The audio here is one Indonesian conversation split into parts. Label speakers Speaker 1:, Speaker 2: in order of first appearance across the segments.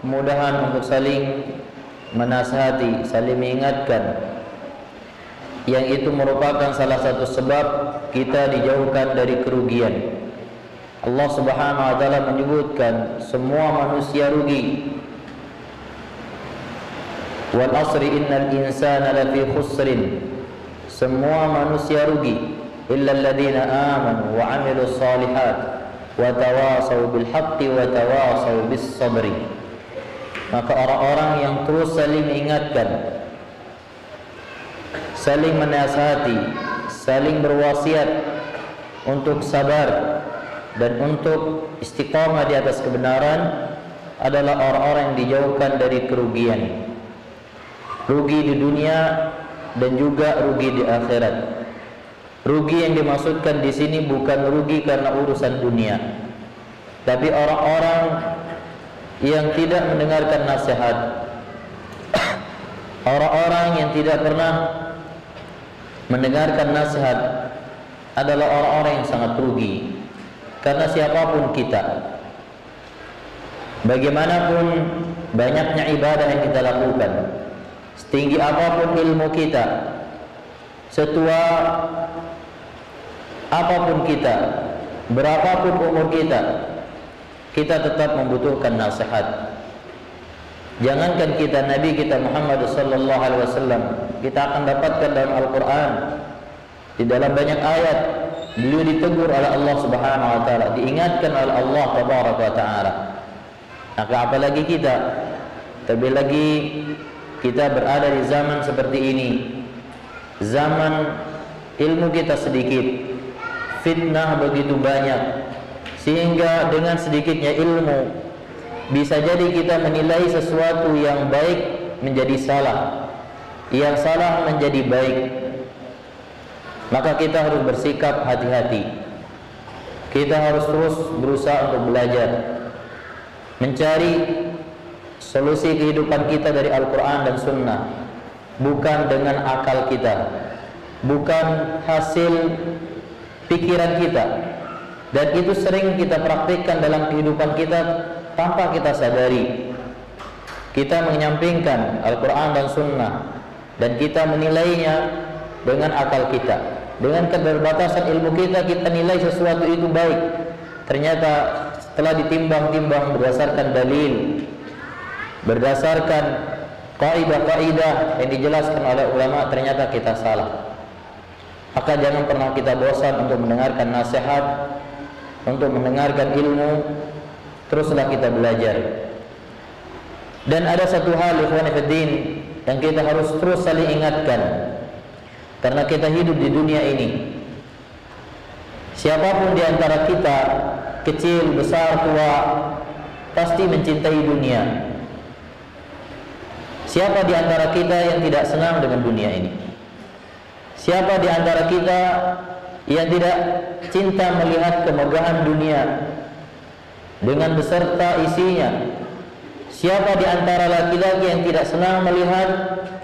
Speaker 1: kemudahan untuk saling menasihati, saling mengingatkan yang itu merupakan salah satu sebab kita dijauhkan dari kerugian. Allah Subhanahu wa taala menyebutkan semua manusia rugi. Wal asri innal insana lafi khusrin. Semua manusia rugi illa alladziina aamanu wa 'amilus shalihat wa tawasau bil haqqi wa tawasau bis sabri maka orang-orang yang terus saling mengingatkan saling menasihati saling berwasiat untuk sabar dan untuk istiqamah di atas kebenaran adalah orang-orang yang dijauhkan dari kerugian. Rugi di dunia dan juga rugi di akhirat. Rugi yang dimaksudkan di sini bukan rugi karena urusan dunia, tapi orang-orang yang tidak mendengarkan nasihat, orang-orang yang tidak pernah mendengarkan nasihat adalah orang-orang yang sangat rugi. Karena siapa pun kita, bagaimanapun banyaknya ibadah yang kita lakukan, setinggi apa pun ilmu kita, setua apa pun kita, berapapun umur kita, kita tetap membutuhkan nasihat. Jangankan kita Nabi kita Muhammad sallallahu alaihi wasallam, kita akan dapatkan dalam Al-Qur'an di dalam banyak ayat beliau ditegur oleh Allah Subhanahu wa taala, diingatkan oleh Allah tabaraka wa taala. Maka apalagi kita terlebih lagi kita berada di zaman seperti ini. Zaman ilmu kita sedikit, fitnah begitu banyak sehingga dengan sedikitnya ilmu bisa jadi kita menilai sesuatu yang baik menjadi salah yang salah menjadi baik. Maka kita harus bersikap hati-hati. Kita harus terus berusaha untuk belajar mencari solusi kehidupan kita dari Al-Quran dan Sunnah. Bukan dengan akal kita bukan hasil pikiran kita dan itu sering kita praktikkan dalam kehidupan kita tanpa kita sadari. Kita menyampingkan Al-Quran dan Sunnah dan kita menilainya dengan akal kita. Dengan keterbatasan ilmu kita kita nilai sesuatu itu baik. Ternyata setelah ditimbang-timbang berdasarkan dalil berdasarkan kaidah-kaidah yang dijelaskan oleh ulama ternyata kita salah. Maka jangan pernah kita bosan untuk mendengarkan nasihat, untuk mendengarkan ilmu, teruslah kita belajar. Dan ada satu hal ikhwan yang kita harus terus saling ingatkan. Karena kita hidup di dunia ini. Siapa pun di antara kita, kecil, besar, tua, pasti mencintai dunia. Siapa di antara kita yang tidak senang dengan dunia ini? Siapa di antara kita yang tidak cinta melihat kemegahan dunia dengan beserta isinya? Siapa di antara laki-laki yang tidak senang melihat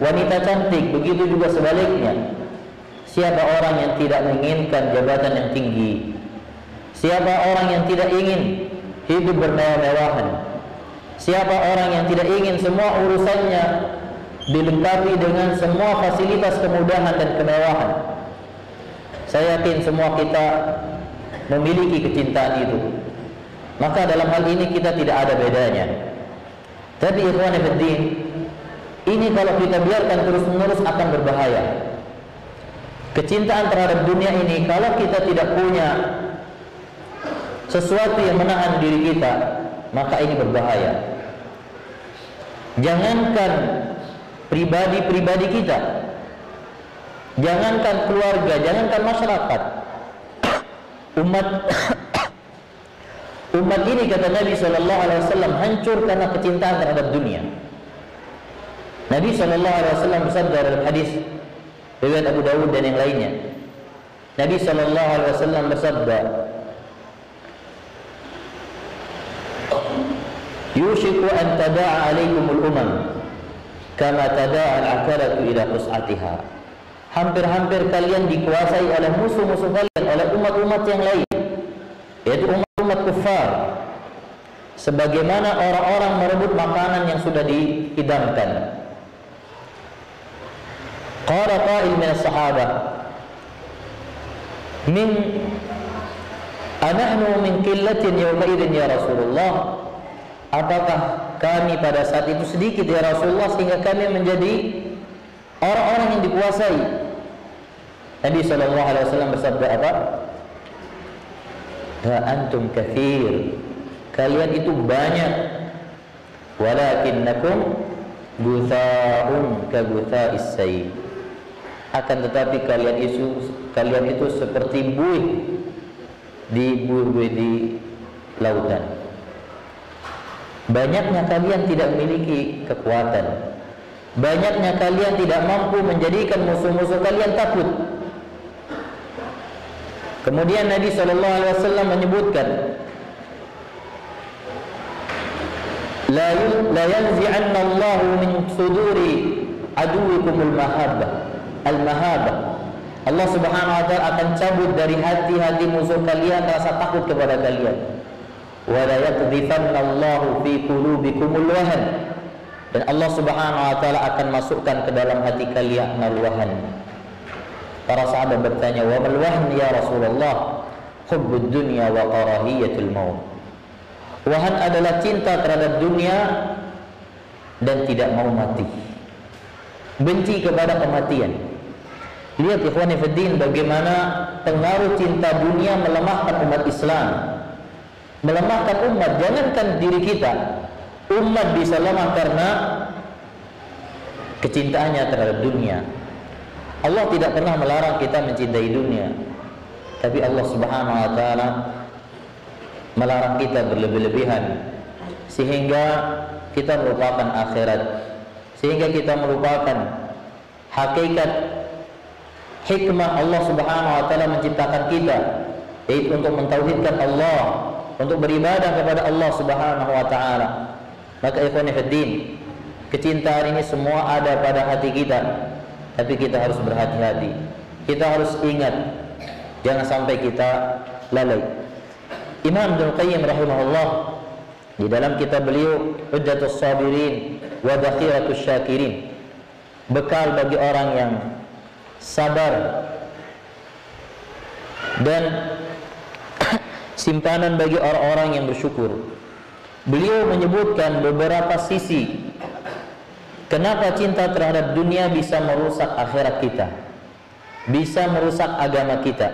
Speaker 1: wanita cantik? Begitu juga sebaliknya. Siapa orang yang tidak menginginkan jabatan yang tinggi? Siapa orang yang tidak ingin hidup bermewah-mewahan? Siapa orang yang tidak ingin semua urusannya dilengkapi dengan semua fasilitas kemudahan dan kemewahan. Saya yakin semua kita memiliki kecintaan itu. Maka dalam hal ini kita tidak ada bedanya. Tapi ikhwan fillah, ini kalau kita biarkan terus-menerus akan berbahaya. Kecintaan terhadap dunia ini kalau kita tidak punya sesuatu yang menahan diri kita, maka ini berbahaya. Jangankan pribadi-pribadi kita. Jangankan keluarga, jangankan masyarakat. Umat umat ini kata Nabi Shallallahu Alaihi Wasallam hancur karena kecintaan terhadap dunia. Nabi Shallallahu Alaihi Wasallam bersabda dalam hadis riwayat Abu Dawud dan yang lainnya. Nabi Shallallahu Alaihi Wasallam bersabda, "Yushiku an tada'a alaikumul umam kama tada'al akalatu ila hampir-hampir kalian dikuasai oleh musuh-musuh kalian oleh umat-umat yang lain yaitu umat-umat kufar sebagaimana orang-orang merebut makanan yang sudah dihidangkan. Qala qa'il min min anahnu min qillatin yawma idzin ya Rasulullah apakah kami pada saat itu sedikit ya Rasulullah sehingga kami menjadi orang-orang yang dikuasai Nabi sallallahu alaihi wasallam bersabda apa La antum kathir kalian itu banyak walakinnakum gutha'un ka gutha'is sayy akan tetapi kalian itu kalian itu seperti buih di buih-buih di lautan. Banyaknya kalian tidak memiliki kekuatan. Banyaknya kalian tidak mampu menjadikan musuh-musuh kalian takut. Kemudian Nabi Shallallahu Alaihi Wasallam menyebutkan, la la yanzi'anna Allah min suduri aduwikumul mahabbah al-mahabah. Allah Subhanahu wa taala akan cabut dari hati-hati musuh kalian rasa takut kepada kalian. Wa la yaqdhifanna Allahu fi qulubikumul wahan. Dan Allah Subhanahu wa taala akan masukkan ke dalam hati kalian al-wahan. Para sahabat bertanya, "Wa mal wahn ya Rasulullah?" Hubbud dunya wa karahiyatul maut. Wahan adalah cinta terhadap dunia dan tidak mau mati. Benci kepada kematian. Lihat ikhwani fiddin bagaimana pengaruh cinta dunia melemahkan umat Islam. Melemahkan umat, jangankan diri kita. Umat bisa lemah karena kecintaannya terhadap dunia. Allah tidak pernah melarang kita mencintai dunia. Tapi Allah Subhanahu wa taala melarang kita berlebih-lebihan sehingga kita melupakan akhirat. Sehingga kita melupakan hakikat hikmah Allah Subhanahu wa taala menciptakan kita yaitu untuk mentauhidkan Allah, untuk beribadah kepada Allah Subhanahu wa taala. Maka ikhwan kecintaan ini semua ada pada hati kita. Tapi kita harus berhati-hati. Kita harus ingat jangan sampai kita lalai. Imam Ibnu Qayyim rahimahullah di dalam kitab beliau Hujjatus Sabirin wa Dakhiratus Syakirin bekal bagi orang yang sabar dan simpanan bagi orang-orang yang bersyukur. Beliau menyebutkan beberapa sisi kenapa cinta terhadap dunia bisa merusak akhirat kita, bisa merusak agama kita.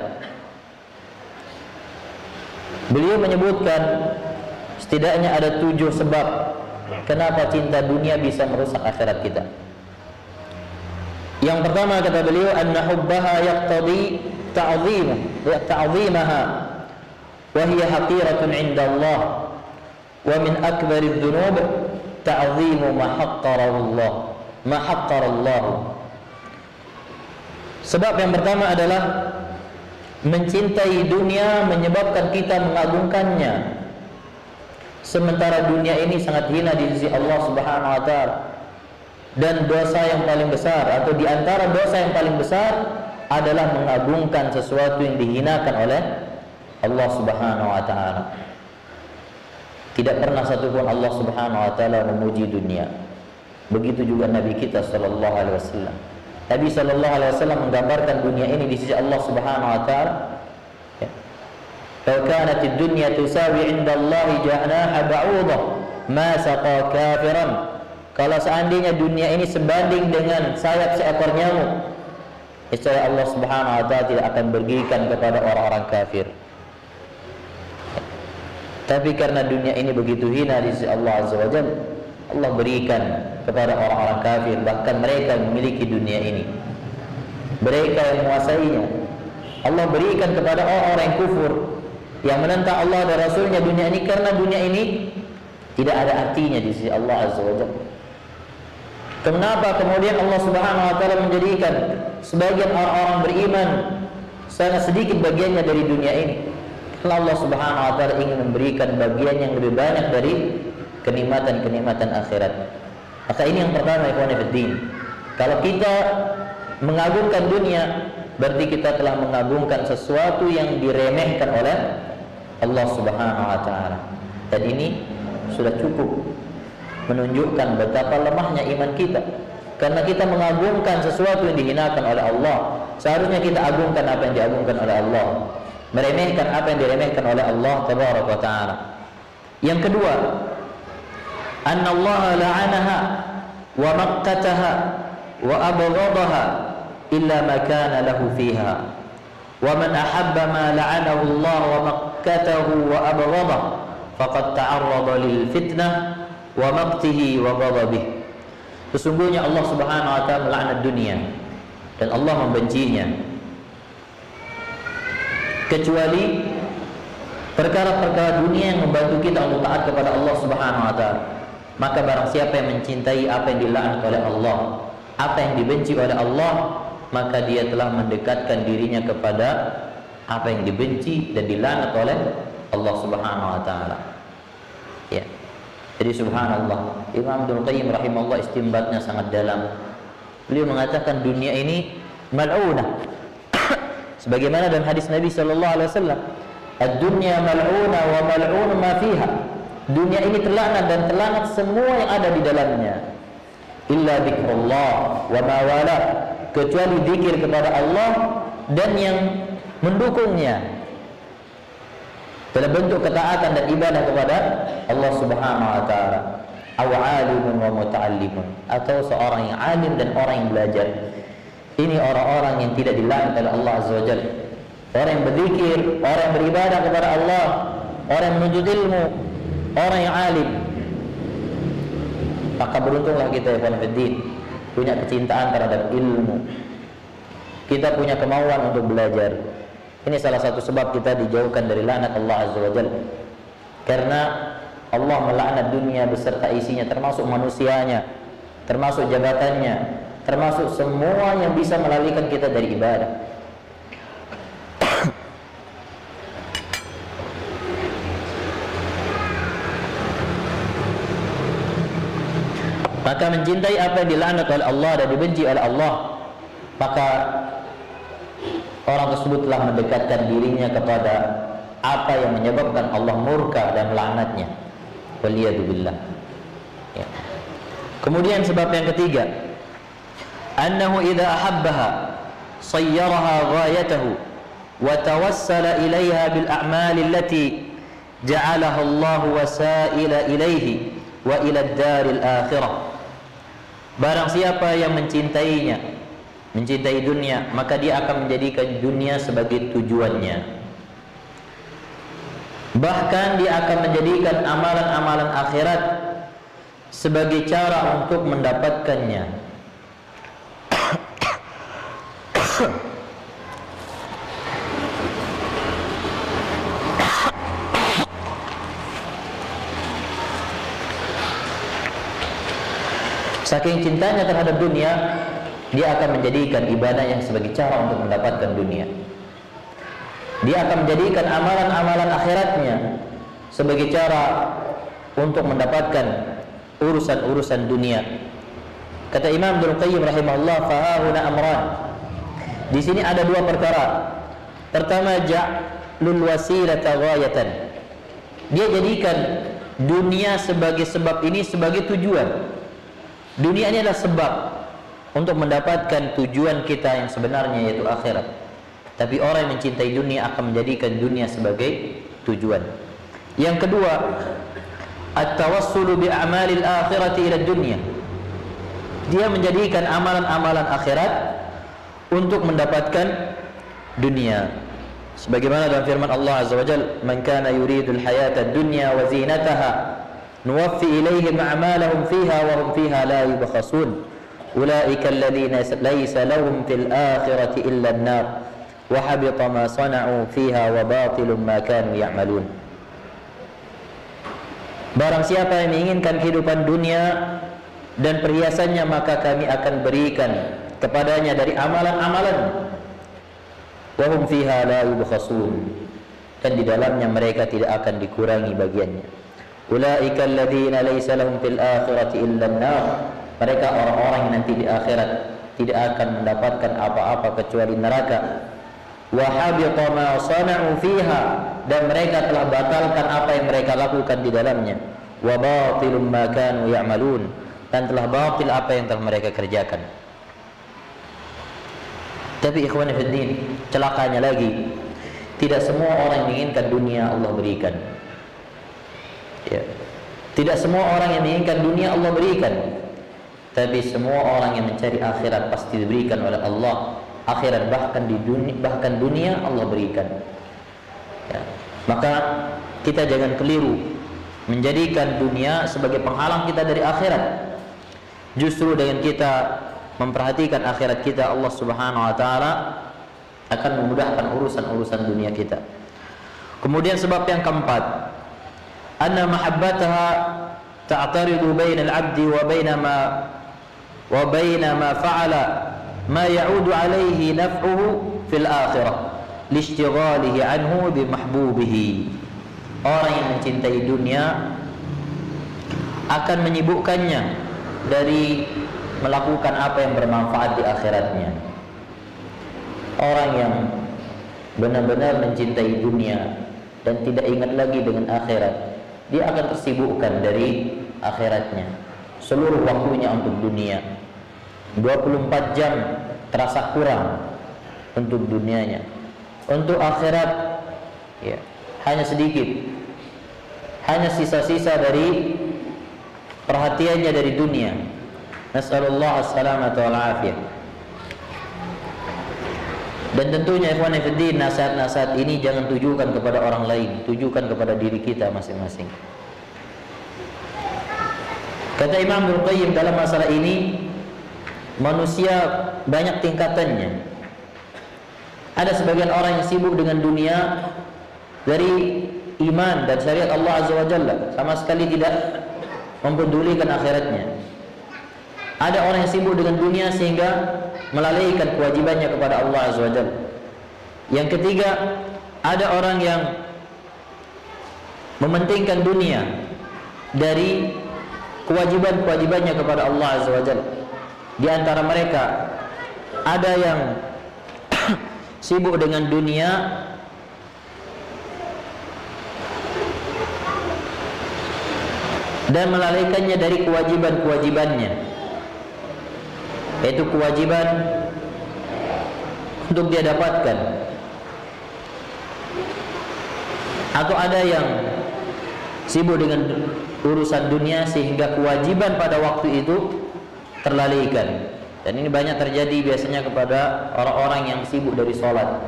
Speaker 1: Beliau menyebutkan setidaknya ada tujuh sebab kenapa cinta dunia bisa merusak akhirat kita. Yang pertama kata beliau anna hubbaha yaqtadi ta'zim ya ta'zimaha wa hiya haqiratun 'inda Allah wa min adh-dhunub ta'zim ma haqqara Allah ma Sebab yang pertama adalah mencintai dunia menyebabkan kita mengagungkannya. Sementara dunia ini sangat hina di sisi Allah Subhanahu wa taala. Dan dosa yang paling besar atau di antara dosa yang paling besar adalah mengagungkan sesuatu yang dihinakan oleh Allah Subhanahu wa taala. Tidak pernah satupun Allah Subhanahu wa taala memuji dunia. Begitu juga Nabi kita sallallahu alaihi wasallam. Nabi sallallahu alaihi wasallam menggambarkan dunia ini di sisi Allah Subhanahu wa taala dunya tusawi 'inda Allah janaha ba'udah ma saqa kafiran kalau seandainya dunia ini sebanding dengan sayap seekor nyamuk, niscaya Allah Subhanahu wa taala tidak akan berikan kepada orang-orang kafir. Tapi karena dunia ini begitu hina di sisi Allah Azza wa Allah berikan kepada orang-orang kafir, bahkan mereka yang memiliki dunia ini. Mereka yang menguasainya. Allah berikan kepada orang-orang yang kufur yang menentang Allah dan Rasulnya dunia ini karena dunia ini tidak ada artinya di sisi Allah Azza wa. Kenapa kemudian Allah Subhanahu wa taala menjadikan sebagian orang-orang beriman sangat sedikit bagiannya dari dunia ini? Allah Subhanahu wa taala ingin memberikan bagian yang lebih banyak dari kenikmatan-kenikmatan akhirat. Maka ini yang pertama ikhwan fillah. Kalau kita mengagungkan dunia, berarti kita telah mengagungkan sesuatu yang diremehkan oleh Allah Subhanahu wa taala. Dan ini sudah cukup menunjukkan betapa lemahnya iman kita karena kita mengagungkan sesuatu yang dihinakan oleh Allah seharusnya kita agungkan apa yang diagungkan oleh Allah meremehkan apa yang diremehkan oleh Allah tabaraka taala. Yang kedua anna Allah la'anaha wa maqqataha wa abghadaha illa ma kana lahu fiha. Wa man ahabba ma la'anahu Allah wa maqqatahu wa abghadahu faqad ta'arrada lil fitnah wa maqtihi wa ghadabih sesungguhnya Allah Subhanahu wa taala melaknat dunia dan Allah membencinya kecuali perkara-perkara dunia yang membantu kita untuk taat kepada Allah Subhanahu wa taala. Maka barang siapa yang mencintai apa yang dilaknat oleh Allah apa yang dibenci oleh Allah maka dia telah mendekatkan dirinya kepada apa yang dibenci dan dilaknat oleh Allah Subhanahu wa taala. Ya. Jadi subhanallah Imam Abdul Qayyim rahimahullah istimbatnya sangat dalam. Beliau mengatakan dunia ini mal'unah sebagaimana dalam hadis Nabi sallallahu alaihi wasallam ad-dunya mal'una wa mal'un ma fiha. Dunia ini terlaknat dan terlaknat semua yang ada di dalamnya. Illa dzikrullah wa ma wala. Kecuali zikir kepada Allah dan yang mendukungnya. Dalam bentuk ketaatan dan ibadah kepada Allah Subhanahu wa taala. Aw alimun wa muta'allimun. Atau seorang yang alim dan orang yang belajar ini orang-orang yang tidak dilaknat oleh Allah Azza wa Jalla. Orang yang berzikir orang yang beribadah kepada Allah orang yang menuntut ilmu orang yang alim. Maka beruntunglah kita ya Fiddin punya kecintaan terhadap ilmu. Kita punya kemauan untuk belajar. Ini salah satu sebab kita dijauhkan dari laknat Allah Azza wa Jalla. Karena Allah melaknat dunia beserta isinya termasuk manusianya, termasuk jabatannya, termasuk semua yang bisa melalaikan kita dari ibadah. Maka mencintai apa yang dilaknat oleh Allah dan dibenci oleh Allah, maka orang tersebut telah mendekatkan dirinya kepada apa yang menyebabkan Allah murka dan melaknatnya. Waliyadzubillah. Ya. Kemudian sebab yang ketiga, sayyaraha ghayatahu wa tawassala ilaiha bil a'mali allati ja'alaha Allah wasaila ilaihi wa ila ad-daril akhirah. Barang siapa yang mencintainya mencintai dunia, maka dia akan menjadikan dunia sebagai tujuannya. Bahkan dia akan menjadikan amalan-amalan akhirat sebagai cara untuk mendapatkannya. Saking cintanya terhadap dunia, dia akan menjadikan ibadahnya sebagai cara untuk mendapatkan dunia. Dia akan menjadikan amalan-amalan akhiratnya sebagai cara untuk mendapatkan urusan-urusan dunia. Kata Imam Abdul Qayyim rahimahullah, amran. Di sini ada dua perkara. Pertama, ja'lul wasilata ghayatan. Dia jadikan dunia sebagai sebab ini sebagai tujuan. Dunia ini adalah sebab untuk mendapatkan tujuan kita yang sebenarnya yaitu akhirat. Tapi orang yang mencintai dunia akan menjadikan dunia sebagai tujuan. Yang kedua, at-tawassulu bi a'malil akhirati ila dunya. Dia menjadikan amalan-amalan akhirat untuk mendapatkan dunia. Sebagaimana dalam firman Allah Azza wa Jal, "Man kana yuridu al-hayata ad-dunya wa zinataha, nuwaffi ilayhim a'malahum fiha wa hum fiha la yubkhasun." Ulaika alladhina laysa lahum fil akhirati illa an-nar wa habita ma sana'u fiha wa batilum ma kanu ya'malun. Barang siapa yang menginginkan kehidupan dunia dan perhiasannya maka kami akan berikan kepadanya dari amalan-amalan wahum fiha la yubkhasun dan di dalamnya mereka tidak akan dikurangi bagiannya ulaika alladziina laysa lahum fil akhirati illa an-nar mereka orang-orang yang nanti di akhirat tidak akan mendapatkan apa-apa kecuali neraka. Wa habita ma sana'u fiha dan mereka telah batalkan apa yang mereka lakukan di dalamnya. wa batilum ma kanu ya'malun dan telah batil apa yang telah mereka kerjakan. Tapi ikhwan fillah, celakanya lagi tidak semua orang yang menginginkan dunia Allah berikan. Ya. Tidak semua orang yang menginginkan dunia Allah berikan. Tapi semua orang yang mencari akhirat pasti diberikan oleh Allah. Akhirat bahkan di dunia bahkan dunia Allah berikan. Ya. Maka kita jangan keliru menjadikan dunia sebagai penghalang kita dari akhirat. Justru dengan kita memperhatikan akhirat kita Allah Subhanahu wa taala akan memudahkan urusan-urusan dunia kita. Kemudian sebab yang keempat, anna mahabbataha ta'taridu baina al-'abdi wa baina ma wa baina ma fa'ala ma ya'udu 'alayhi naf'uhu fil akhirah lishtighalihi anhu bi mahbubihi. Orang yang mencintai dunia akan menyibukkannya dari melakukan apa yang bermanfaat di akhiratnya. Orang yang benar-benar mencintai dunia dan tidak ingat lagi dengan akhirat, dia akan tersibukkan dari akhiratnya. Seluruh waktunya untuk dunia. 24 jam terasa kurang untuk dunianya. Untuk akhirat ya, hanya sedikit. Hanya sisa-sisa dari perhatiannya dari dunia Nas'alullah as-salamata wal afiyah. Dan tentunya ikhwan fillah nasihat-nasihat ini jangan tujukan kepada orang lain, tujukan kepada diri kita masing-masing. Kata Imam Ibnu Qayyim dalam masalah ini, manusia banyak tingkatannya. Ada sebagian orang yang sibuk dengan dunia dari iman dan syariat Allah Azza wa Jalla, sama sekali tidak mempedulikan akhiratnya. Ada orang yang sibuk dengan dunia sehingga melalaikan kewajibannya kepada Allah Azza wa. Yang ketiga, ada orang yang mementingkan dunia dari kewajiban-kewajibannya kepada Allah Azza wa. Di antara mereka ada yang sibuk dengan dunia dan melalaikannya dari kewajiban-kewajibannya yaitu kewajiban untuk dia dapatkan. Atau ada yang sibuk dengan urusan dunia sehingga kewajiban pada waktu itu terlalaikan dan ini banyak terjadi biasanya kepada orang-orang yang sibuk dari sholat.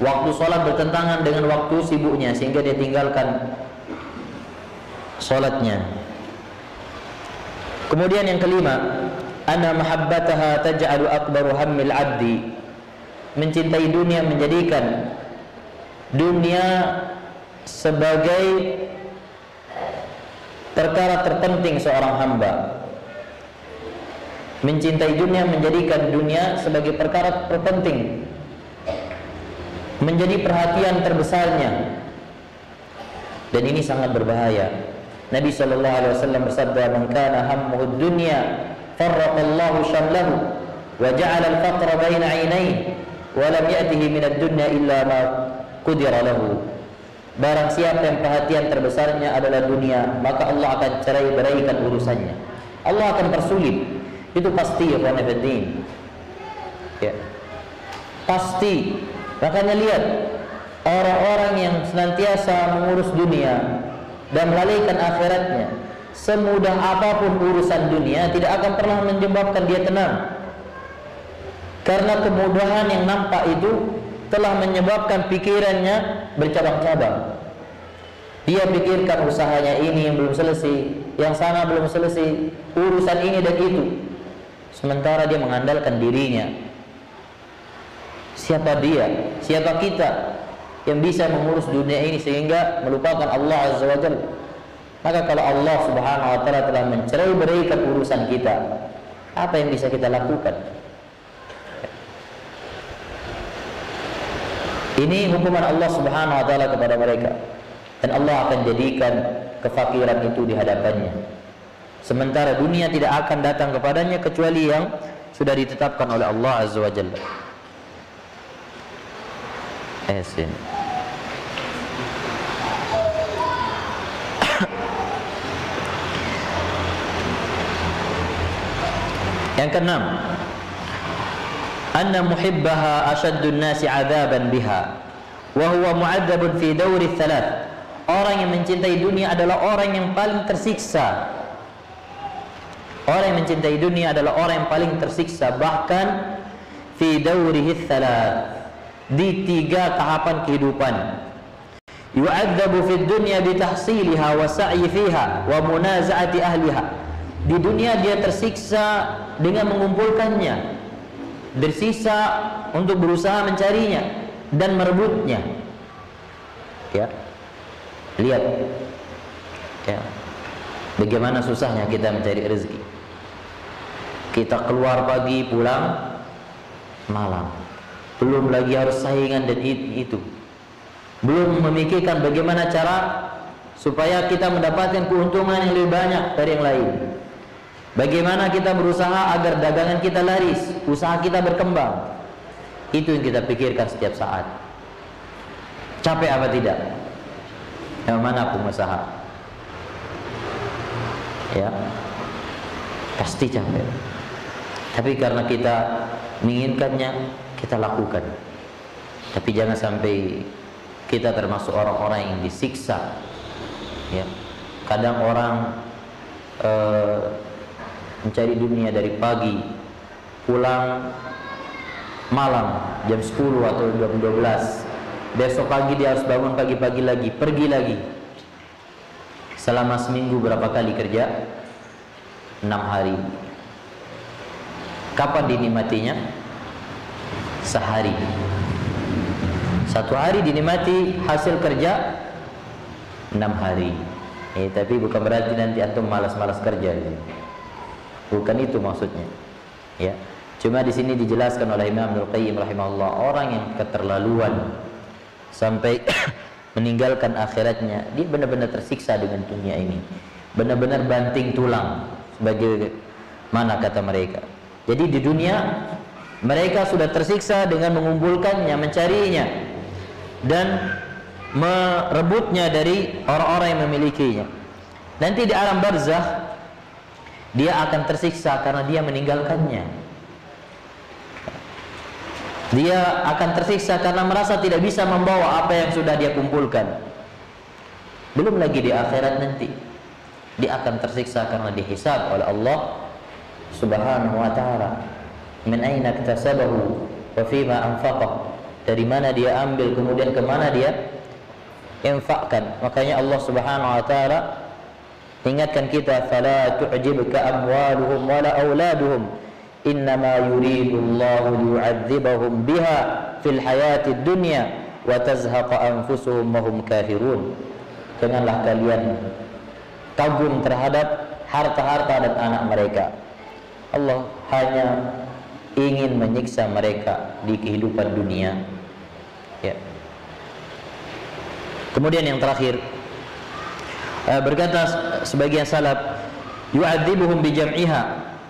Speaker 1: Waktu sholat bertentangan dengan waktu sibuknya sehingga dia tinggalkan sholatnya. Kemudian yang kelima anna mahabbataha taj'alu akbaru hammil 'abdi. Mencintai dunia menjadikan dunia sebagai perkara terpenting seorang hamba. Mencintai dunia menjadikan dunia sebagai perkara terpenting. Menjadi perhatian terbesarnya. Dan ini sangat berbahaya. Nabi wasallam bersabda man kana hammuhu dunya syamlahu wa ja'ala al-faqra baina 'ainayhi wa lam ya'tihi min ad-dunya illa ma qudira lahu Barang siapa yang perhatian terbesarnya adalah dunia, maka Allah akan cerai beraikan urusannya. Allah akan persulit. Itu pasti ya Fiddin. Ya. Pasti. Makanya lihat orang-orang yang senantiasa mengurus dunia dan melalaikan akhiratnya semudah apa pun urusan dunia tidak akan pernah menyebabkan dia tenang. Karena kemudahan yang nampak itu telah menyebabkan pikirannya bercabang-cabang. Dia pikirkan usahanya ini yang belum selesai, yang sana belum selesai, urusan ini dan itu. Sementara dia mengandalkan dirinya. Siapa dia? Siapa kita yang bisa mengurus dunia ini sehingga melupakan Allah Azza wa Jalla? Maka kalau Allah Subhanahu wa taala telah mencerai beraikan urusan kita, apa yang bisa kita lakukan? Ini hukuman Allah Subhanahu wa taala kepada mereka. Dan Allah akan jadikan kefakiran itu di hadapannya. Sementara dunia tidak akan datang kepadanya kecuali yang sudah ditetapkan oleh Allah Azza wa Jalla. Yang keenam, anna muhibbaha ashaddun nasi 'adaban biha wa huwa mu'adzabun fi dawri thalath. Orang yang mencintai dunia adalah orang yang paling tersiksa. Orang yang mencintai dunia adalah orang yang paling tersiksa bahkan fi dawrihi thalath di tiga tahapan kehidupan yu'adzabu fid dunya bi tahsiliha wa sa'i fiha wa munaza'ati ahliha di dunia dia tersiksa dengan mengumpulkannya. Tersisa untuk berusaha mencarinya dan merebutnya. Ya. Lihat. Ya. Bagaimana susahnya kita mencari rezeki? Kita keluar pagi pulang malam. Belum lagi harus saingan dan itu. Belum memikirkan bagaimana cara supaya kita mendapatkan keuntungan yang lebih banyak dari yang lain bagaimana kita berusaha agar dagangan kita laris usaha kita berkembang? Itu yang kita pikirkan setiap saat. Capek apa tidak? Yang mana pengusaha ya pasti capek. Tapi karena kita menginginkannya kita lakukan. Tapi jangan sampai kita termasuk orang-orang yang disiksa. Ya kadang orang uh, mencari dunia dari pagi pulang malam jam 10 atau jam 12 besok pagi dia harus bangun pagi-pagi lagi pergi lagi. Selama seminggu berapa kali kerja? Enam hari. Kapan dinikmatinya? Sehari. Satu hari dinikmati hasil kerja enam hari. Eh, tapi bukan berarti nanti antum malas-malas kerja bukan itu maksudnya. Ya. Cuma di sini dijelaskan oleh Imam Abdul Qayyim rahimahullah orang yang keterlaluan sampai meninggalkan akhiratnya dia benar-benar tersiksa dengan dunia ini. Benar-benar banting tulang sebagai mana kata mereka. Jadi di dunia mereka sudah tersiksa dengan mengumpulkannya, mencarinya dan merebutnya dari orang-orang yang memilikinya. Nanti di alam barzah dia akan tersiksa karena dia meninggalkannya. Dia akan tersiksa karena merasa tidak bisa membawa apa yang sudah dia kumpulkan. Belum lagi di akhirat nanti dia akan tersiksa karena dihisab oleh Allah Subhanahu wa taala min aina iktasabahu wa fima anfaqah dari mana dia ambil kemudian ke mana dia infakkan makanya Allah Subhanahu wa taala ingatkan kita fala tu'jibka amwaluhum wala auladuhum innama yuridu Allah liyu'adzibahum biha fil hayati dunya wa tazhaqa anfusuhum wa hum kafirun janganlah kalian kagum terhadap harta-harta dan anak mereka Allah hanya ingin menyiksa mereka di kehidupan dunia. Ya. Kemudian yang terakhir berkata sebagian salaf yu'adzibuhum bi jam'iha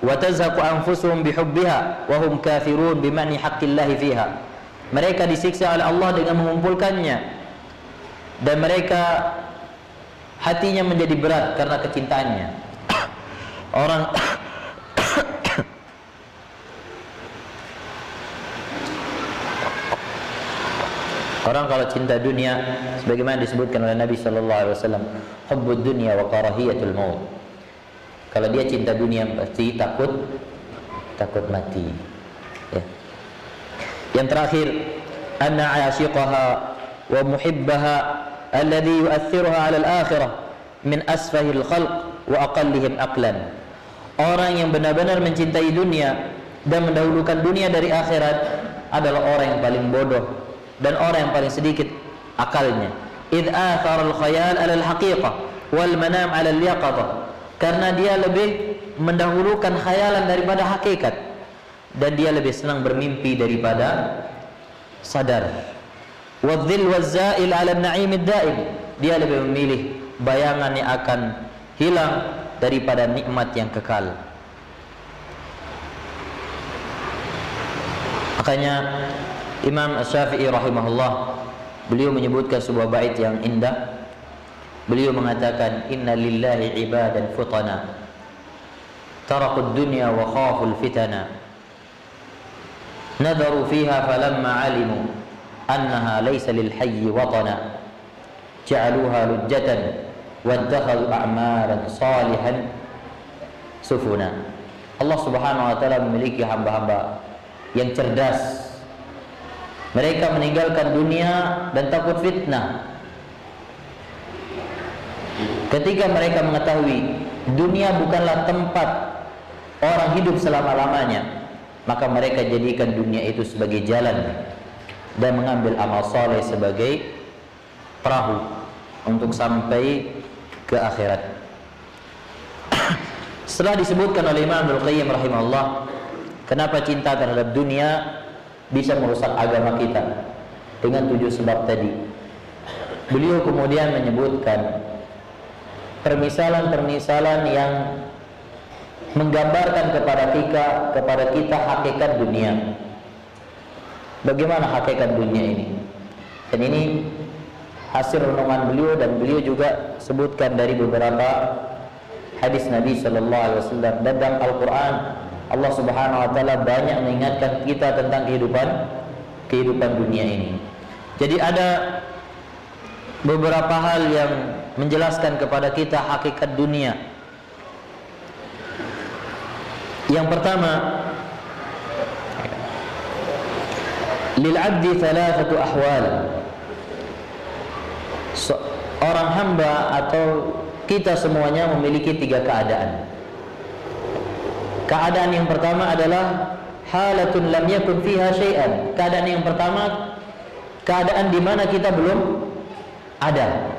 Speaker 1: wa tazhaqu anfusuhum bi hubbiha wa hum kafirun bi ma'ni haqqillahi fiha. Mereka disiksa oleh Allah dengan mengumpulkannya dan mereka hatinya menjadi berat karena kecintaannya. Orang Orang kalau cinta dunia sebagaimana disebutkan oleh Nabi sallallahu alaihi wasallam, hubbud dunya wa karahiyatul maut. Kalau dia cinta dunia pasti takut takut mati. Ya. Yang terakhir, anna ashiqaha wa muhibbaha alladhi yu'athiruha 'ala al-akhirah min asfahil khalq wa aqallihim aqlan. Orang yang benar-benar mencintai dunia dan mendahulukan dunia dari akhirat adalah orang yang paling bodoh dan orang yang paling sedikit akalnya. Id athara al khayal ala al haqiqah wal manam ala al yaqadah karena dia lebih mendahulukan khayalan daripada hakikat. Dan dia lebih senang bermimpi daripada sadar. Wadzil wazzail ala naim daim. Dia lebih memilih bayangan yang akan hilang daripada nikmat yang kekal. Makanya Imam As-Syafi'i rahimahullah beliau menyebutkan sebuah bait yang indah. Beliau mengatakan inna lillahi ibadan futana taraku dunya wa khaful fitana. Nadaru fiha falamma alimu annaha laysa lil hayyi watana. Ja'aluha lujjatan wattakhadhu a'malan salihan sufuna. Allah Subhanahu wa taala memiliki hamba-hamba yang cerdas mereka meninggalkan dunia dan takut fitnah. Ketika mereka mengetahui dunia bukanlah tempat orang hidup selama-lamanya, maka mereka jadikan dunia itu sebagai jalan dan mengambil amal soleh sebagai perahu untuk sampai ke akhirat. Setelah disebutkan oleh Imam Abdul Qayyim rahimahullah, kenapa cinta terhadap dunia bisa merusak agama kita dengan tujuh sebab tadi. Beliau kemudian menyebutkan permisalan-permisalan yang menggambarkan kepada kita kepada kita hakikat dunia. Bagaimana hakikat dunia ini? Dan ini hasil renungan beliau dan beliau juga sebutkan dari beberapa hadis Nabi Shallallahu Alaihi Wasallam dan dalam Al-Quran Allah Subhanahu Wa Taala banyak mengingatkan kita tentang kehidupan kehidupan dunia ini. Jadi ada beberapa hal yang menjelaskan kepada kita hakikat dunia yang pertama, lil 'abdi thalathatu ahwal. Orang hamba atau kita semuanya memiliki tiga keadaan. Keadaan yang pertama adalah halatun lam yakun fiha syai'an. Keadaan yang pertama keadaan di mana kita belum ada.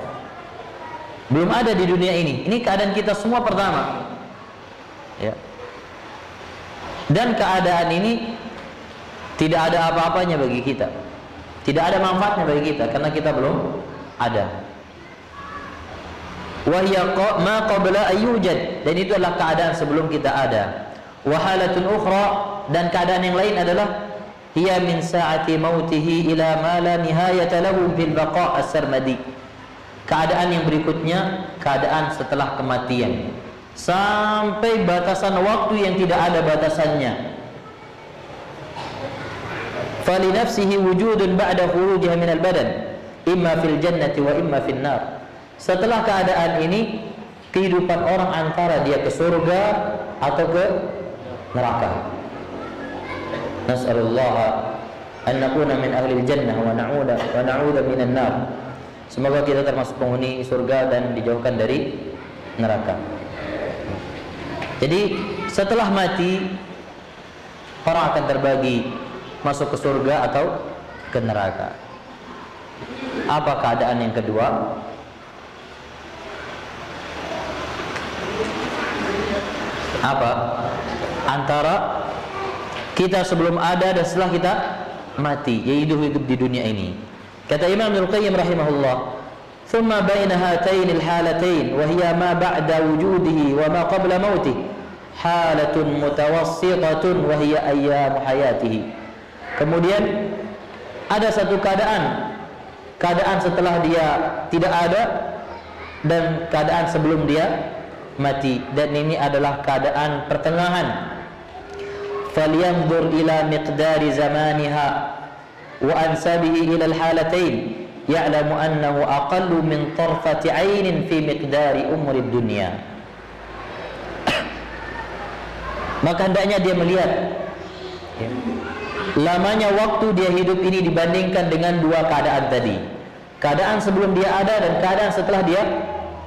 Speaker 1: Belum ada di dunia ini. Ini keadaan kita semua pertama. Ya. Dan keadaan ini tidak ada apa-apanya bagi kita. Tidak ada manfaatnya bagi kita karena kita belum ada. Wahya ma qabla ayyujad dan itu adalah keadaan sebelum kita ada. Wahalatun ukhra dan keadaan yang lain adalah hiya min sa'ati mautihi ila ma la nihayata lahu fil baqa' as-sarmadi. Keadaan yang berikutnya keadaan setelah kematian sampai batasan waktu yang tidak ada batasannya. Fali nafsihi wujudun ba'da khurujiha min al-badan, imma fil jannati wa imma fil nar. Setelah keadaan ini, kehidupan orang antara dia ke surga atau ke neraka. Nas'alullah an nakuna min ahli jannah wa na'uda wa na'uda minan nar. Semoga kita termasuk penghuni surga dan dijauhkan dari neraka. Jadi setelah mati orang akan terbagi masuk ke surga atau ke neraka. Apa keadaan yang kedua? Apa? Antara kita sebelum ada dan setelah kita mati, yaitu hidup di dunia ini. Kata Imam Al-Qayyim rahimahullah, ثم بين هاتين الحالتين وهي ما بعد وجوده وما قبل موته حالة متوسطة وهي أيام حياته kemudian ada satu keadaan keadaan setelah dia tidak ada dan keadaan sebelum dia mati dan ini adalah keadaan pertengahan ila miqdari zamaniha wa ansabihi ila al-halatain ya'lamu annahu aqallu min tarfati 'ainin fi miqdari umri dunya maka hendaknya dia melihat ya, lamanya waktu dia hidup ini dibandingkan dengan dua keadaan tadi. Keadaan sebelum dia ada dan keadaan setelah dia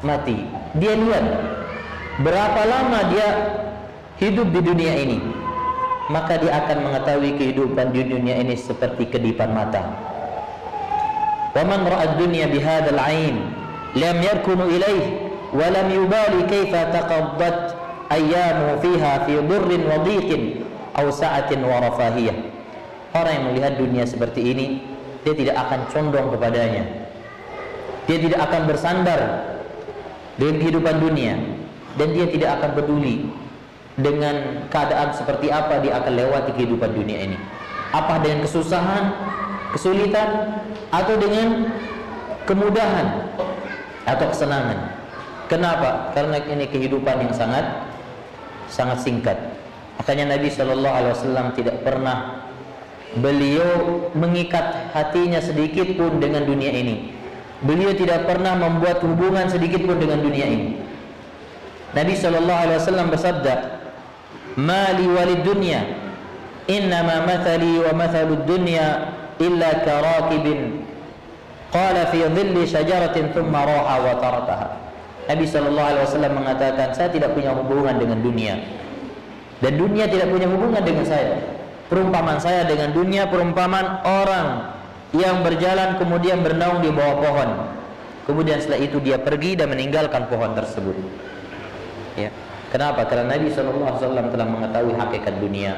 Speaker 1: mati. Dia lihat berapa lama dia hidup di dunia ini maka dia akan mengetahui kehidupan di dunia ini seperti kedipan mata. Wa man ra'a dunya bihadzal 'ain lam yarkunu ilayhi wa lam yubali kaifa taqaddat ayyamu fiha fi dhurrin wa dhiqin aw sa'atin wa rafahiyah. Orang yang melihat dunia seperti ini dia tidak akan condong kepadanya. Dia tidak akan bersandar dengan kehidupan dunia dan dia tidak akan peduli dengan keadaan seperti apa dia akan lewati kehidupan dunia ini apa dengan kesusahan kesulitan atau dengan kemudahan atau kesenangan. Kenapa? Karena ini kehidupan yang sangat sangat singkat. Makanya Nabi Shallallahu Alaihi Wasallam tidak pernah beliau mengikat hatinya sedikit pun dengan dunia ini. Beliau tidak pernah membuat hubungan sedikit pun dengan dunia ini. Nabi Shallallahu Alaihi Wasallam bersabda, "Mali walid dunya, innama mathali wa mathalud dunya illa karakibin qala fi dhilli syajaratin thumma raha wa tarakaha." Nabi Shallallahu Alaihi Wasallam mengatakan, saya tidak punya hubungan dengan dunia dan dunia tidak punya hubungan dengan saya. Perumpamaan saya dengan dunia perumpamaan orang yang berjalan kemudian bernaung di bawah pohon. Kemudian setelah itu dia pergi dan meninggalkan pohon tersebut. Ya. Kenapa? Karena Nabi SAW telah mengetahui hakikat dunia.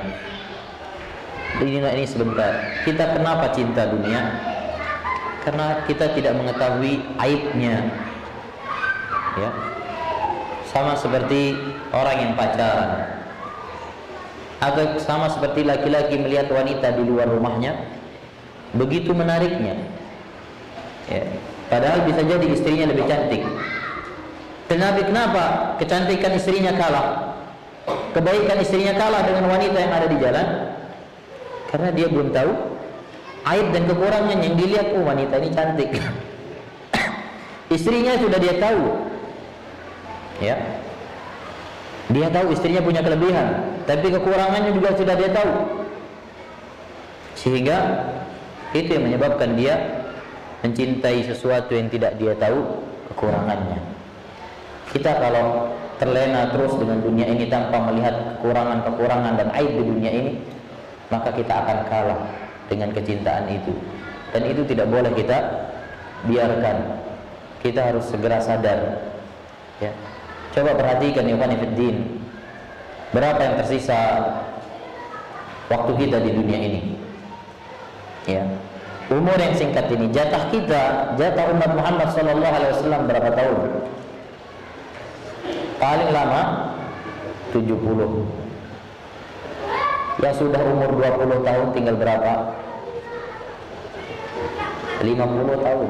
Speaker 1: Ini ini sebentar. Kita kenapa cinta dunia? Karena kita tidak mengetahui aibnya. Ya. Sama seperti orang yang pacaran atau sama seperti laki-laki melihat wanita di luar rumahnya begitu menariknya ya. padahal bisa jadi istrinya lebih cantik kenapa kenapa kecantikan istrinya kalah? Kebaikan istrinya kalah dengan wanita yang ada di jalan? Karena dia belum tahu aib dan kekurangan yang dilihat oh wanita ini cantik. Istrinya sudah dia tahu. Ya. Dia tahu istrinya punya kelebihan tapi kekurangannya juga sudah dia tahu. Sehingga itu yang menyebabkan dia mencintai sesuatu yang tidak dia tahu kekurangannya. Kita kalau terlena terus dengan dunia ini tanpa melihat kekurangan-kekurangan dan aib di dunia ini, maka kita akan kalah dengan kecintaan itu. Dan itu tidak boleh kita biarkan. Kita harus segera sadar. Ya. Coba perhatikan ya Fiddin Berapa yang tersisa waktu kita di dunia ini? Ya. Umur yang singkat ini, jatah kita, jatah umat Muhammad sallallahu alaihi wasallam berapa tahun? Paling lama 70. Yang sudah umur 20 tahun tinggal berapa? 50 tahun.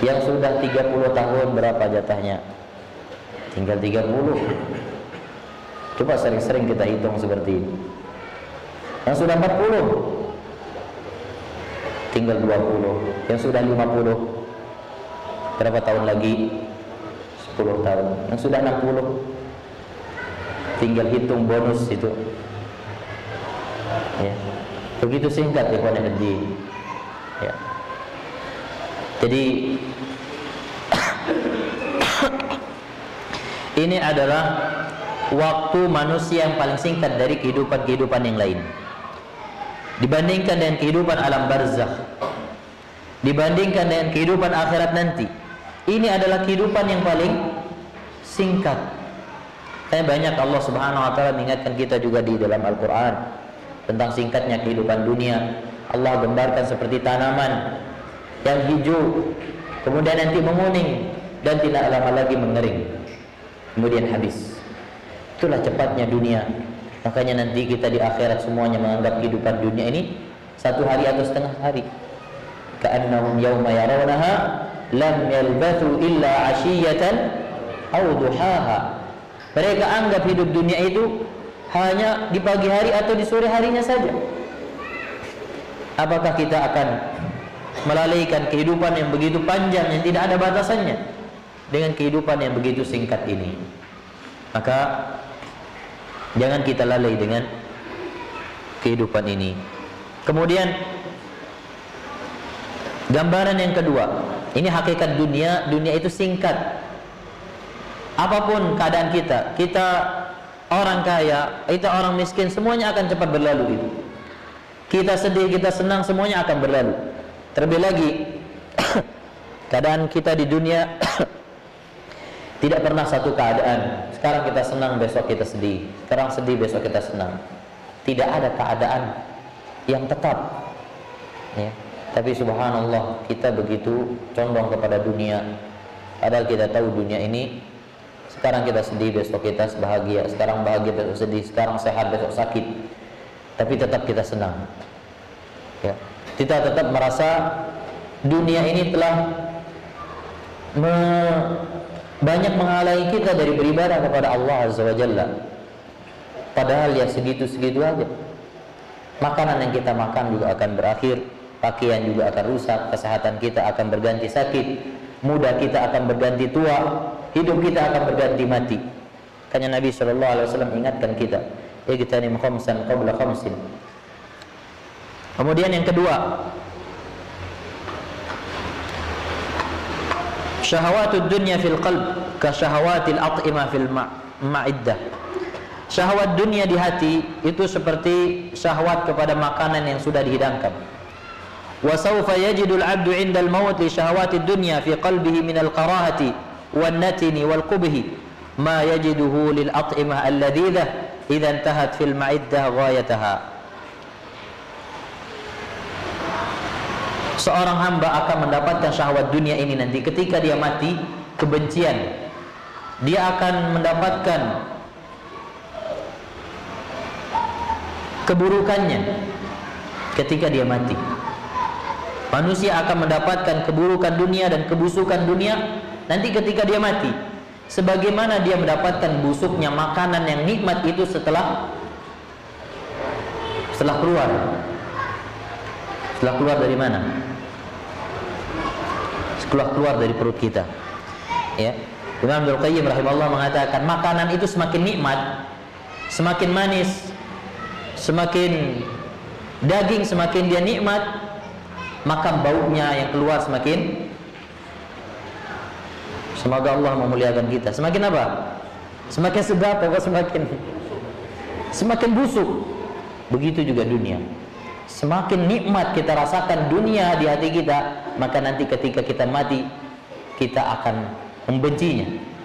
Speaker 1: Yang sudah 30 tahun berapa jatahnya? Tinggal 30. Coba sering-sering kita hitung seperti ini. Yang sudah 40 tinggal 20. Yang sudah 50 berapa tahun lagi? 10 tahun. Yang sudah 60 tinggal hitung bonus itu. Ya. Begitu singkat ya kawan Ya. Jadi ini adalah waktu manusia yang paling singkat dari kehidupan-kehidupan yang lain. Dibandingkan dengan kehidupan alam barzakh. Dibandingkan dengan kehidupan akhirat nanti. Ini adalah kehidupan yang paling singkat. Karena banyak Allah Subhanahu wa taala mengingatkan kita juga di dalam Al-Qur'an tentang singkatnya kehidupan dunia. Allah gambarkan seperti tanaman yang hijau kemudian nanti menguning dan tidak lama lagi mengering. Kemudian habis. Itulah cepatnya dunia. Makanya nanti kita di akhirat semuanya menganggap kehidupan dunia ini satu hari atau setengah hari. Ka'annahum yawma yarawnaha lam yalbathu illa ashiyatan aw duhaha. Mereka anggap hidup dunia itu hanya di pagi hari atau di sore harinya saja. Apakah kita akan melalaikan kehidupan yang begitu panjang yang tidak ada batasannya dengan kehidupan yang begitu singkat ini? Maka Jangan kita lalai dengan kehidupan ini. Kemudian gambaran yang kedua, ini hakikat dunia, dunia itu singkat. Apa pun keadaan kita, kita orang kaya, kita orang miskin, semuanya akan cepat berlalu itu. Kita sedih, kita senang, semuanya akan berlalu. Terlebih lagi keadaan kita di dunia Tidak pernah satu keadaan. Sekarang kita senang, besok kita sedih. Sekarang sedih, besok kita senang. Tidak ada keadaan yang tetap. Ya. Tapi subhanallah, kita begitu condong kepada dunia. Padahal kita tahu dunia ini sekarang kita sedih, besok kita bahagia. Sekarang bahagia, besok sedih. Sekarang sehat, besok sakit. Tapi tetap kita senang. Ya. Kita tetap merasa dunia ini telah me banyak menghalangi kita dari beribadah kepada Allah Azza wa Jalla. Padahal ya segitu-segitu aja. Makanan yang kita makan juga akan berakhir, pakaian juga akan rusak, kesehatan kita akan berganti sakit, muda kita akan berganti tua, hidup kita akan berganti mati. Kanya Nabi Shallallahu Alaihi Wasallam ingatkan kita, "Ijtanim khamsan qabla khamsin." Kemudian yang kedua, Syahawatud dunya fil qalb ka syahawatil at'imah fil ma'iddah. Syahwat dunia di hati itu seperti syahwat kepada makanan yang sudah dihidangkan. Al-maut li syahawatid dunya fi qalbihi min al-qarahati wan natini wal qubhi ma yajiduhu lil at'imah alladhidah idza intahat fil ma'iddah ghayataha. seorang hamba akan mendapatkan syahwat dunia ini nanti ketika dia mati kebencian dia akan mendapatkan keburukannya ketika dia mati manusia akan mendapatkan keburukan dunia dan kebusukan dunia nanti ketika dia mati. Sebagaimana dia mendapatkan busuknya makanan yang nikmat itu setelah setelah keluar. Setelah keluar dari mana? Setelah keluar dari perut kita. Ya. Imam Abdul Qayyim rahimahullah mengatakan makanan itu semakin nikmat semakin manis semakin daging semakin dia nikmat maka baunya yang keluar semakin semoga Allah memuliakan kita semakin apa semakin sedap atau semakin semakin busuk begitu juga dunia Semakin nikmat kita rasakan dunia di hati kita, maka nanti ketika kita mati, kita akan membencinya.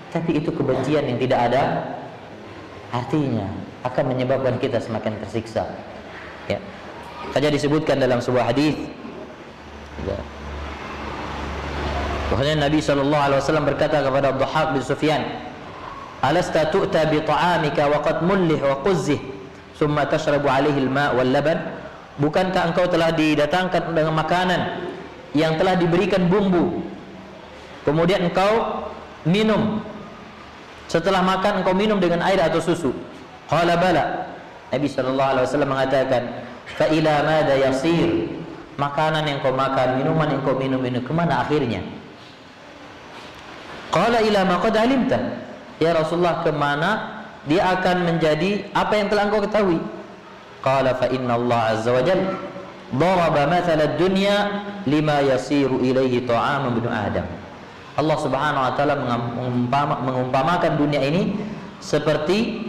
Speaker 1: Tapi itu kebencian yang tidak ada artinya, akan menyebabkan kita semakin tersiksa. Ya. Saja disebutkan dalam sebuah hadis. Ya. Nabi sallallahu alaihi wasallam berkata kepada Dhahab bin Sufyan, "Alasta tu'ta bi ta'amika wa qad mullih wa quzzih, thumma tashrabu alaihi al-ma' wal laban?" Bukankah engkau telah didatangkan dengan makanan yang telah diberikan bumbu? Kemudian engkau minum. Setelah makan engkau minum dengan air atau susu. Qala bala. Nabi sallallahu alaihi wasallam mengatakan, "Fa ila madha yasir?" Makanan yang kau makan, minuman yang kau minum ini ke mana akhirnya? Qala ila ma qad alimta. Ya Rasulullah, ke mana dia akan menjadi apa yang telah engkau ketahui? Qala fa inna Allah azza wa jalla daraba mathala dunya lima yasiru ilaihi ta'am ibnu Adam. Allah Subhanahu wa taala mengumpamakan dunia ini seperti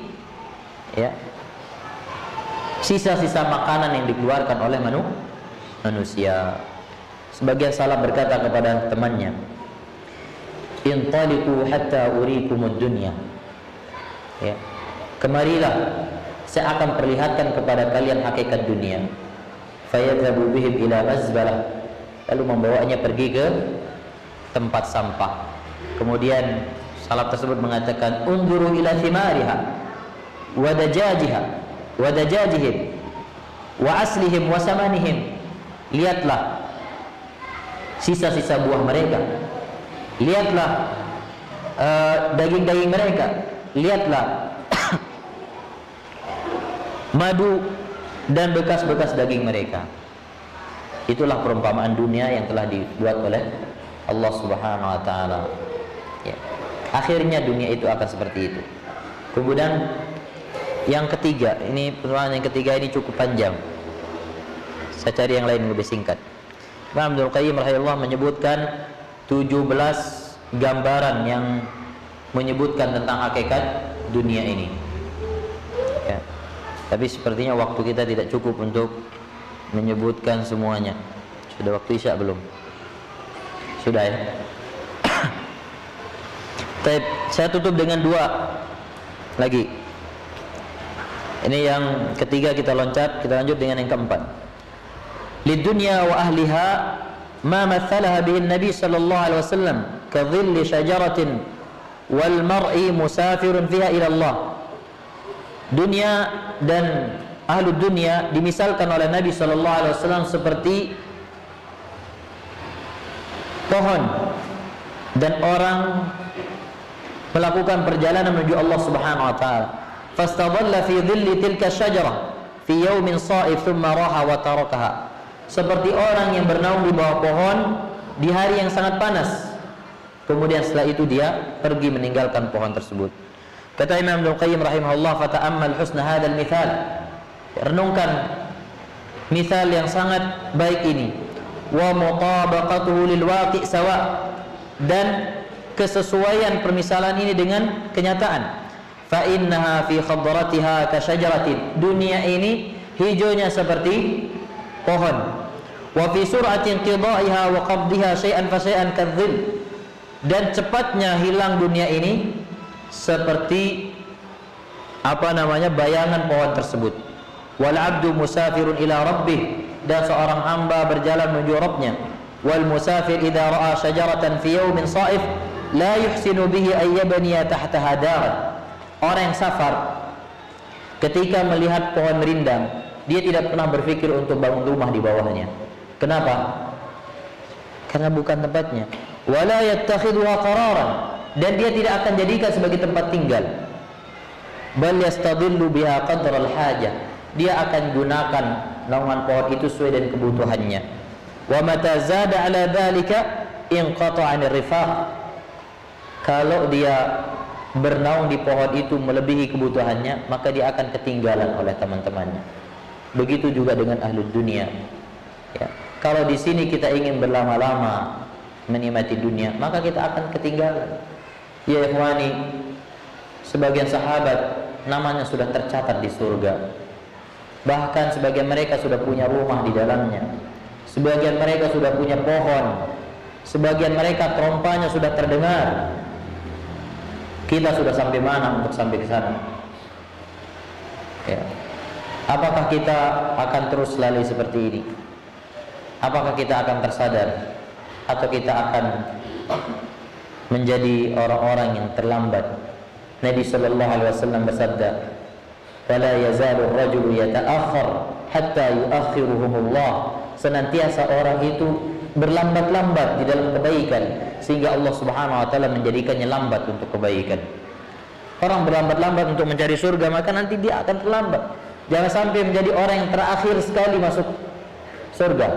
Speaker 1: ya sisa-sisa makanan yang dikeluarkan oleh manu, manusia. Sebagian salah berkata kepada temannya, "Intaliqu hatta urikumud dunya." Ya. Kemarilah saya akan perlihatkan kepada kalian hakikat dunia fayadhabu bihim ila mazbalah lalu membawanya pergi ke tempat sampah kemudian salaf tersebut mengatakan unduru ila thimariha wa dajajiha wa dajajihim wa aslihim wa samanihim lihatlah sisa-sisa buah mereka lihatlah uh, daging-daging mereka lihatlah madu dan bekas-bekas daging mereka. Itulah perumpamaan dunia yang telah dibuat oleh Allah Subhanahu wa taala. Ya. Akhirnya dunia itu akan seperti itu. Kemudian yang ketiga, ini perumpamaan yang ketiga ini cukup panjang. Saya cari yang lain lebih singkat. Imam Abdul Qayyim rahimahullah menyebutkan 17 gambaran yang menyebutkan tentang hakikat dunia ini. Tapi sepertinya waktu kita tidak cukup untuk menyebutkan semuanya. Sudah waktu Isya belum? Sudah ya. Tapi saya tutup dengan dua lagi. Ini yang ketiga kita loncat, kita lanjut dengan yang keempat. Lidunya wa ahliha ma Nabi sallallahu alaihi wasallam ka dhilli syajaratin wal mar'i musafirun fiha ila Allah dunia dan ahlu dunia dimisalkan oleh Nabi Shallallahu Alaihi Wasallam seperti pohon dan orang melakukan perjalanan menuju Allah Subhanahu wa taala. Fastadalla fi dhilli tilka syajarah fi yaumin sa'if thumma raha wa. Seperti orang yang bernaung di bawah pohon di hari yang sangat panas. Kemudian setelah itu dia pergi meninggalkan pohon tersebut. Kata Imam Ibnu Qayyim rahimahullah, "Fata'ammal husna hadzal mithal." Renungkan misal yang sangat baik ini. Wa mutabaqatuhu lil waqi' sawa. Dan kesesuaian permisalan ini dengan kenyataan. Fa innaha fi khadratiha ka syajaratin. Dunia ini hijaunya seperti pohon. Wa fi sur'atin qidaiha wa qabdiha syai'an fa syai'an kadzil. Dan cepatnya hilang dunia ini seperti apa namanya bayangan pohon tersebut. Wal 'abdu musafirun ila rabbih dan seorang hamba berjalan menuju Rabbnya. Wal musafir idza ra'a syajaratan fi yawmin sa'if la yuhsinu bihi ay yabniya tahtaha daran. Orang yang safar ketika melihat pohon rindang, dia tidak pernah berpikir untuk bangun rumah di bawahnya. Kenapa? Karena bukan tempatnya. Wala yattakhidhuha qararan dan dia tidak akan jadikan sebagai tempat tinggal. Bal yastadillu biha. Dia akan gunakan naungan pohon itu sesuai dengan kebutuhannya. Wa mata zada ala rifaq kalau dia bernaung di pohon itu melebihi kebutuhannya, maka dia akan ketinggalan oleh teman-temannya. Begitu juga dengan ahli dunia. Ya. Kalau di sini kita ingin berlama-lama menikmati dunia, maka kita akan ketinggalan. Ya ikhwani, sebagian sahabat namanya sudah tercatat di surga. Bahkan sebagian mereka sudah punya rumah di dalamnya. Sebagian mereka sudah punya pohon. Sebagian mereka trompanya sudah terdengar kita sudah sampai mana untuk sampai ke sana? Ya. Apakah kita akan terus selalu seperti ini? Apakah kita akan tersadar atau kita akan menjadi orang-orang yang terlambat? Nabi sallallahu alaihi wasallam bersabda, "Fala yazalu ar-rajulu yata'akhkhar hatta yu'akhiruhumullah." Senantiasa orang itu berlambat-lambat di dalam kebaikan sehingga Allah Subhanahu wa taala menjadikannya lambat untuk kebaikan. Orang berlambat-lambat untuk mencari surga maka nanti dia akan terlambat. Jangan sampai menjadi orang yang terakhir sekali masuk surga.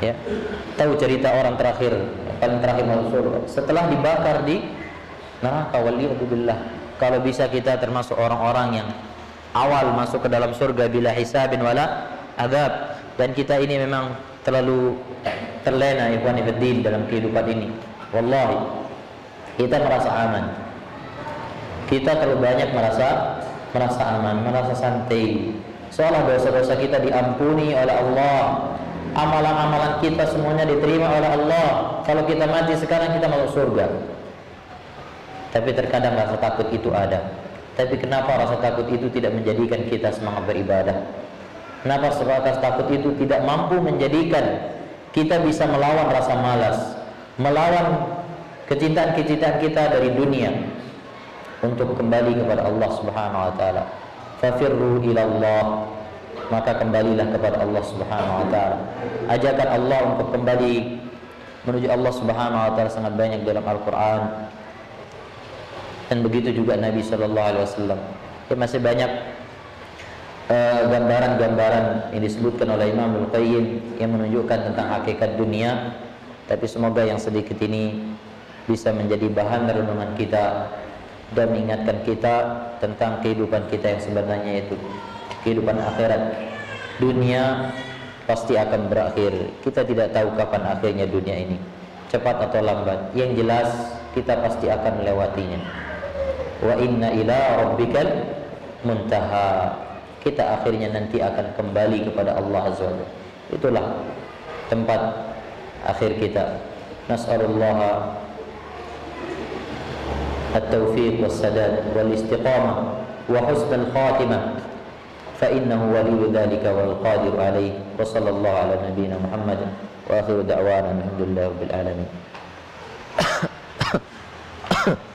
Speaker 1: Ya. Tahu cerita orang terakhir, paling terakhir surga setelah dibakar di neraka waliyadzubillah. Kalau bisa kita termasuk orang-orang yang awal masuk ke dalam surga bila hisabin wala adab dan kita ini memang terlalu terlena ikhwan fiddin dalam kehidupan ini. Wallahi kita merasa aman. Kita terlalu banyak merasa merasa aman, merasa santai. Seolah dosa-dosa kita diampuni oleh Allah. Amalan-amalan kita semuanya diterima oleh Allah. Kalau kita mati sekarang kita masuk surga. Tapi terkadang rasa takut itu ada. Tapi kenapa rasa takut itu tidak menjadikan kita semangat beribadah? Kenapa sebatas takut itu tidak mampu menjadikan kita bisa melawan rasa malas, melawan kecintaan-kecintaan kita dari dunia untuk kembali kepada Allah Subhanahu wa taala. Fafirru ila Allah maka kembalilah kepada Allah Subhanahu wa taala. Ajakan Allah untuk kembali menuju Allah Subhanahu wa taala sangat banyak dalam Al-Qur'an. Dan begitu juga Nabi sallallahu alaihi wasallam. Ya, masih banyak Eh, gambaran-gambaran uh, yang disebutkan oleh Imam Al-Qayyim yang menunjukkan tentang hakikat dunia tapi semoga yang sedikit ini bisa menjadi bahan renungan kita dan mengingatkan kita tentang kehidupan kita yang sebenarnya itu kehidupan akhirat dunia pasti akan berakhir. Kita tidak tahu kapan akhirnya dunia ini cepat atau lambat. Yang jelas kita pasti akan melewatinya. Wa inna ila rabbikal muntaha. Kita akhirnya nanti akan kembali kepada Allah azza wajalla itulah tempat akhir kita. Nas'alullah at-taufiq was-sadad wal-istiqamah wa husnal khatimah. فإنه ولي ذلك والقادر عليه وصلى الله على نبينا محمد وآخر دعوانا الحمد لله رب العالمين.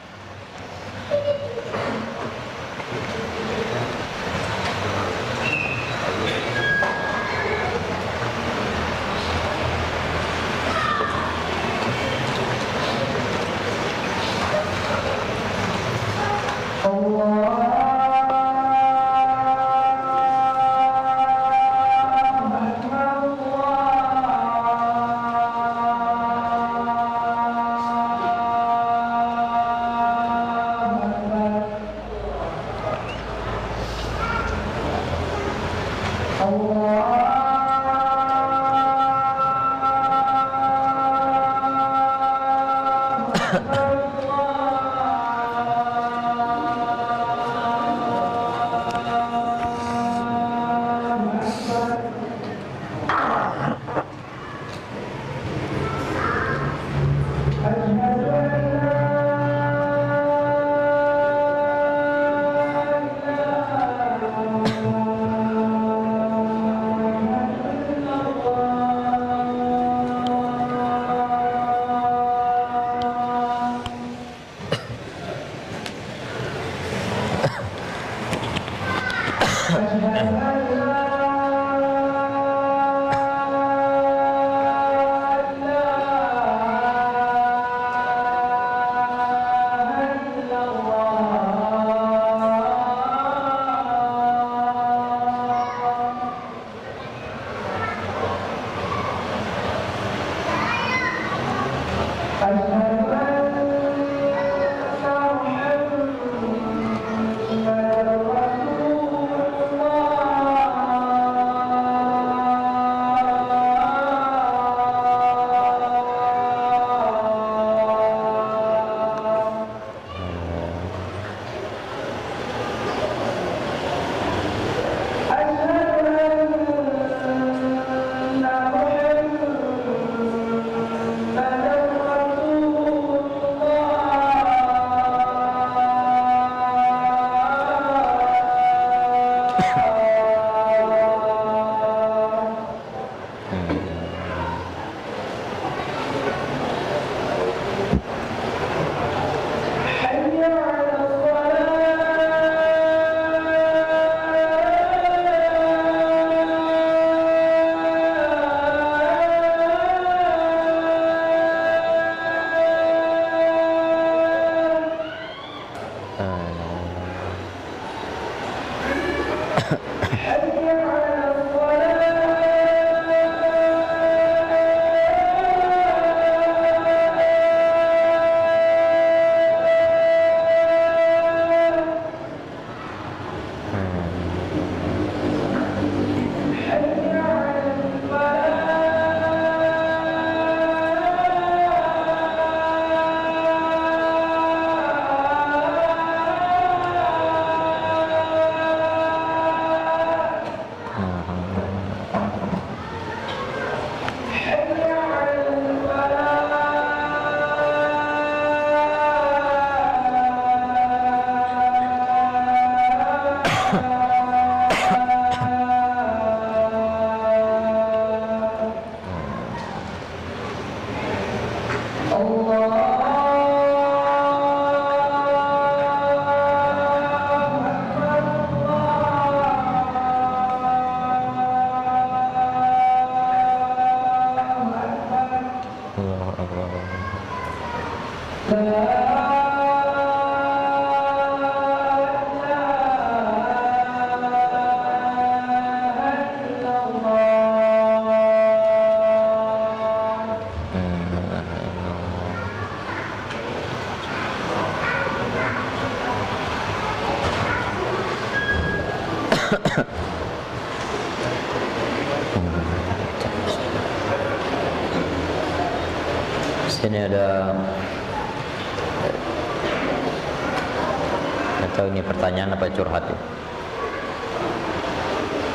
Speaker 1: الله Sini ada atau ini pertanyaan apa curhat ya?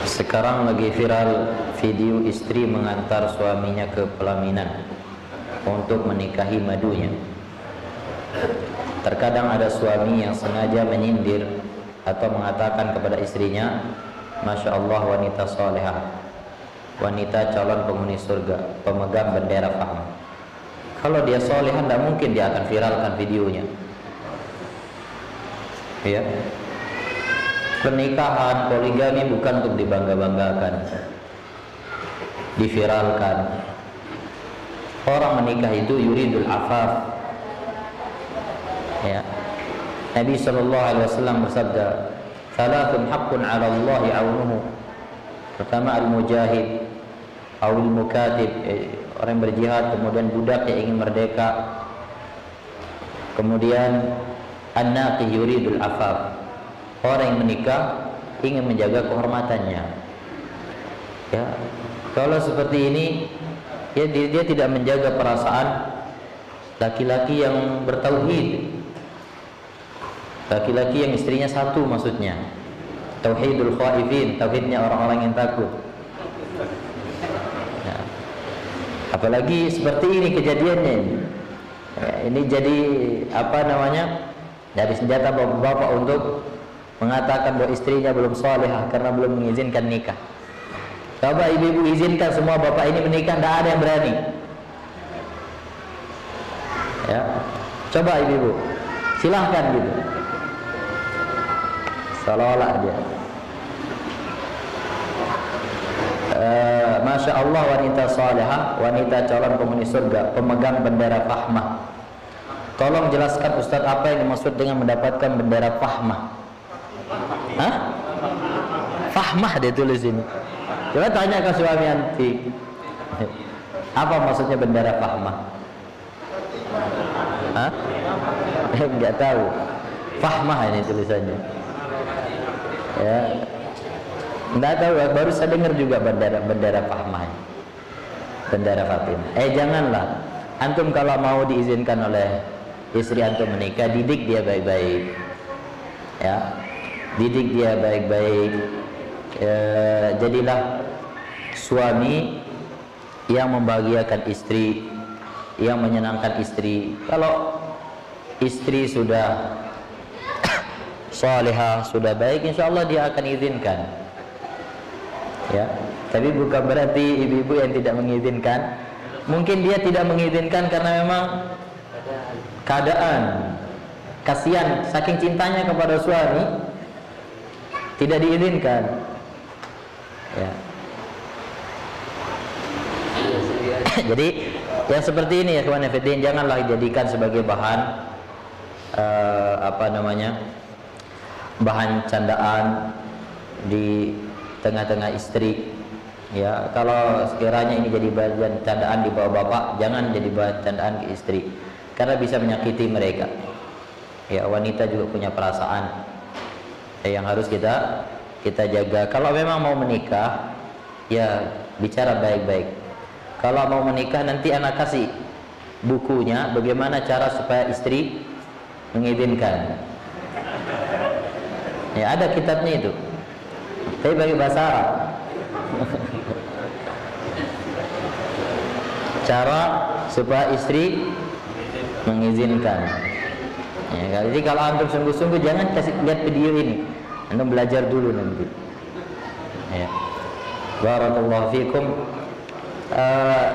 Speaker 1: Sekarang lagi viral video istri mengantar suaminya ke pelaminan untuk menikahi madunya. Terkadang ada suami yang sengaja menyindir atau mengatakan kepada istrinya, Masya Allah wanita solehah, wanita calon penghuni surga, pemegang bendera faham. Kalau dia solehah, tidak mungkin dia akan viralkan videonya. Ya, pernikahan poligami bukan untuk dibangga-banggakan, diviralkan. Orang menikah itu yuridul afaf, ya Nabi sallallahu alaihi wasallam bersabda, "Thalathun haqqun 'ala Allah aunuhu." Pertama al-mujahid, awil mukatib, eh, orang yang berjihad, kemudian budak yang ingin merdeka. Kemudian an-naqi yuridul afaf. Orang yang menikah ingin menjaga kehormatannya. Ya. Kalau seperti ini ya dia, dia tidak menjaga perasaan laki-laki yang bertauhid. Laki-laki yang istrinya satu maksudnya. Tauhidul khaifin, tauhidnya orang-orang yang takut. Ya. Apalagi seperti ini kejadiannya ini. Ya, ini jadi apa namanya? Dari senjata bapak-bapak untuk mengatakan bahwa istrinya belum salehah karena belum mengizinkan nikah. Coba ibu-ibu izinkan semua bapak ini menikah, tidak ada yang berani. Ya, coba ibu-ibu, silahkan gitu. Seolah-olah dia. Uh, Masya Allah wanita salihah, wanita calon penghuni surga, pemegang bendera fahmah. Tolong jelaskan Ustadz apa yang dimaksud dengan mendapatkan bendera fahmah. Hah? Fahmah dia tulis ini. Coba tanya ke suami anti. Apa maksudnya bendera Fahmah? Hah? Enggak tahu. Fahmah ini tulisannya. Ya. Enggak tahu, baru saya dengar juga bendera bendera Fahmah. Bendera Fatimah. Eh janganlah. Antum kalau mau diizinkan oleh istri antum menikah, didik dia baik-baik. Ya. Didik dia baik-baik e, jadilah suami yang membahagiakan istri, yang menyenangkan istri. Kalau istri sudah salihah, sudah baik, insya Allah dia akan izinkan. Ya, tapi bukan berarti ibu-ibu yang tidak mengizinkan. Mungkin dia tidak mengizinkan karena memang keadaan kasihan saking cintanya kepada suami tidak diizinkan ya. jadi yang seperti ini ya kawan Fiddin janganlah dijadikan sebagai bahan uh, apa namanya bahan candaan di tengah-tengah istri ya kalau sekiranya ini jadi bahan candaan di bawah bapak jangan jadi bahan candaan ke istri karena bisa menyakiti mereka ya wanita juga punya perasaan yang harus kita kita jaga. Kalau memang mau menikah, ya bicara baik-baik. Kalau mau menikah nanti anak kasih bukunya bagaimana cara supaya istri mengizinkan. Ya ada kitabnya itu. Tapi bagi bahasa Arab. cara supaya istri mengizinkan. Ya, jadi kalau antum sungguh-sungguh jangan kasih lihat video ini anda belajar dulu nanti. Ya. Barakallahu fikum. Uh,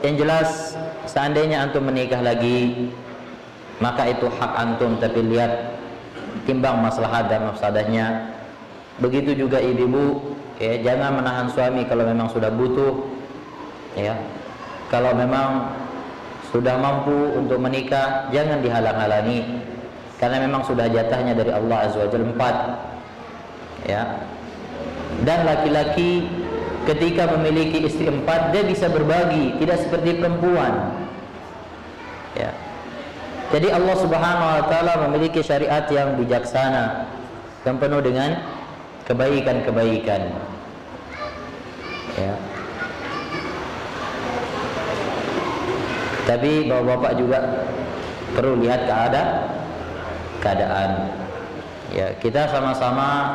Speaker 1: yang jelas seandainya antum menikah lagi maka itu hak antum tapi lihat timbang masalah dan mafsadahnya. Begitu juga ibu-ibu ya jangan menahan suami kalau memang sudah butuh ya. Kalau memang sudah mampu untuk menikah jangan dihalang-halangi. Karena memang sudah jatahnya dari Allah Azza wa Jalla empat ya. Dan laki-laki ketika memiliki istri empat dia bisa berbagi tidak seperti perempuan ya jadi Allah Subhanahu wa taala memiliki syariat yang bijaksana yang penuh dengan kebaikan-kebaikan. Ya. Tapi bapak-bapak juga perlu lihat keadaan keadaan. Ya kita sama-sama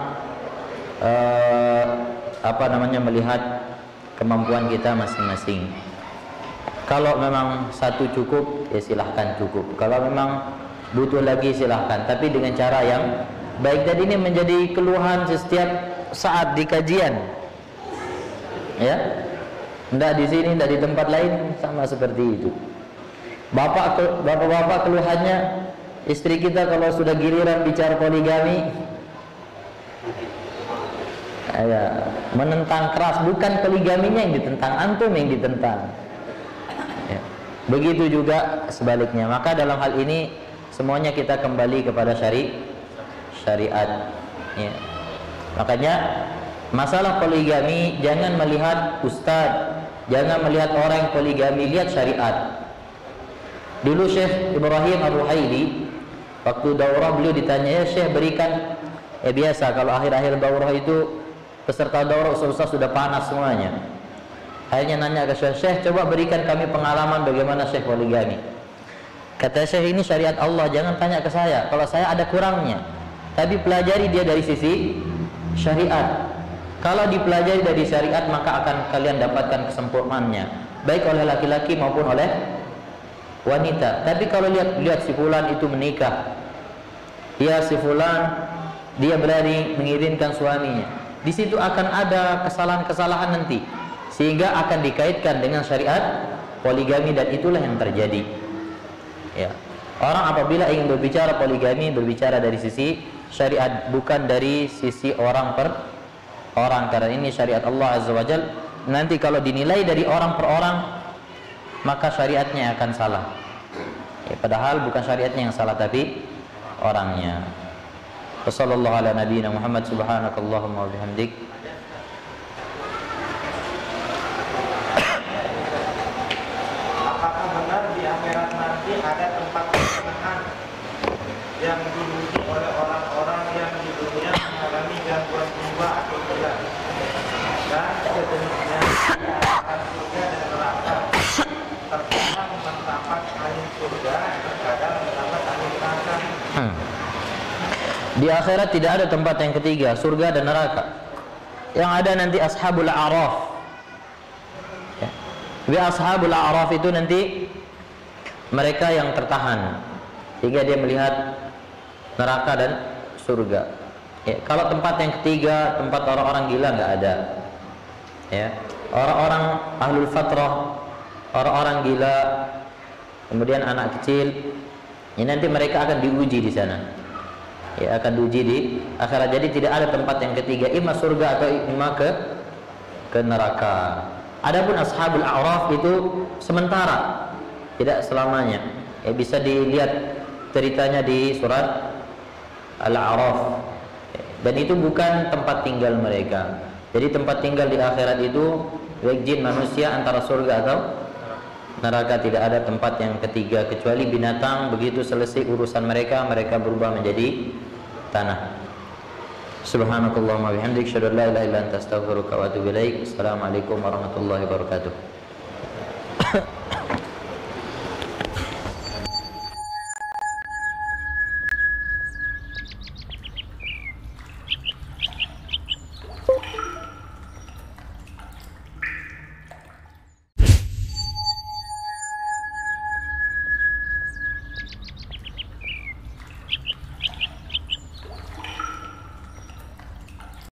Speaker 1: uh, apa namanya melihat kemampuan kita masing-masing. Kalau memang satu cukup, ya silahkan cukup. Kalau memang butuh lagi silahkan. Tapi dengan cara yang baik. Dan ini menjadi keluhan setiap saat di kajian. Ya, tidak di sini, tidak di tempat lain sama seperti itu. Bapak, bapak-bapak keluhannya istri kita kalau sudah giliran bicara poligami ya, menentang keras bukan poligaminya yang ditentang antum yang ditentang. Begitu juga sebaliknya maka dalam hal ini semuanya kita kembali kepada syari syariat. Ya. Makanya masalah poligami jangan melihat ustaz, jangan melihat orang yang poligami, lihat syariat. Dulu Syekh Ibrahim Ar-Ruhaili waktu daurah beliau ditanya, "Ya Syekh berikan ya biasa kalau akhir-akhir daurah itu peserta daurah ustaz sudah panas semuanya. Akhirnya nanya ke Syekh, Syekh coba berikan kami pengalaman bagaimana Syekh poligami. Kata Syekh ini syariat Allah, jangan tanya ke saya. Kalau saya ada kurangnya. Tapi pelajari dia dari sisi syariat. Kalau dipelajari dari syariat maka akan kalian dapatkan kesempurnaannya, baik oleh laki-laki maupun oleh wanita. Tapi kalau lihat lihat si fulan itu menikah, dia si fulan dia berani mengizinkan suaminya. Di situ akan ada kesalahan-kesalahan nanti sehingga akan dikaitkan dengan syariat poligami dan itulah yang terjadi. Ya. Orang apabila ingin berbicara poligami berbicara dari sisi syariat bukan dari sisi orang per orang karena ini syariat Allah Azza wa Jal nanti kalau dinilai dari orang per orang maka syariatnya akan salah. Ya, padahal bukan syariatnya yang salah tapi orangnya. Wassallallahu ala nabiyyina Muhammad subhanakallahumma wa bihamdik
Speaker 2: yang dimiliki oleh orang-orang yang di dunia mengalami gangguan jiwa atau gila dan sejenisnya akan surga dan neraka. Terkadang mendapat angin surga terkadang mendapat angin neraka. Hmm.
Speaker 1: di akhirat tidak ada tempat yang ketiga surga dan neraka. Yang ada nanti ashabul a'raf. Ya. Di ashabul a'raf itu nanti mereka yang tertahan sehingga dia melihat neraka dan surga. Ya, kalau tempat yang ketiga, tempat orang-orang gila nggak ada. Ya, orang-orang ahlul fatrah, orang-orang gila, kemudian anak kecil, ya nanti mereka akan diuji di sana. Ya, akan diuji di akhirat. Jadi tidak ada tempat yang ketiga, ima surga atau ima ke ke neraka. Adapun ashabul a'raf itu sementara, tidak selamanya. Ya, bisa dilihat ceritanya di surat Al-A'raf dan itu bukan tempat tinggal mereka jadi tempat tinggal di akhirat itu baik jin manusia antara surga atau neraka tidak ada tempat yang ketiga kecuali binatang begitu selesai urusan mereka mereka berubah menjadi tanah Subhanakallahumma bihamdik asyhadu an la ilaha illa anta astaghfiruka wa atubu ilaik. Assalamualaikum warahmatullahi wabarakatuh.